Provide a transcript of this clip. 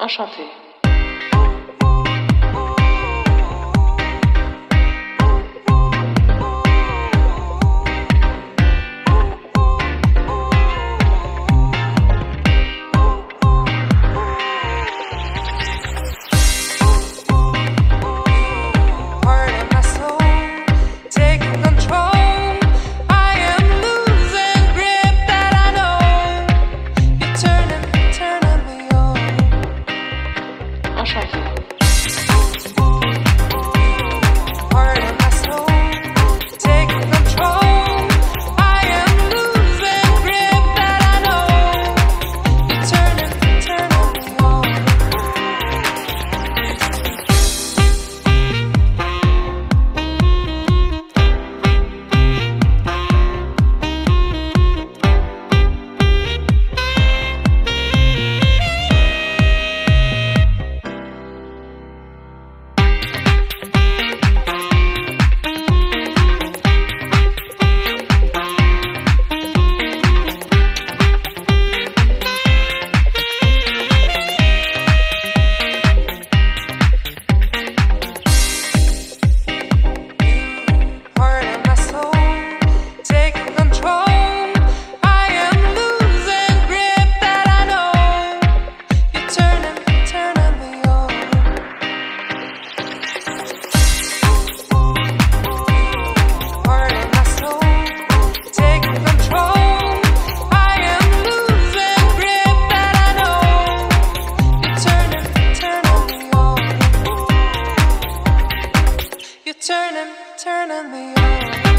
Enchanté. Part turning me on.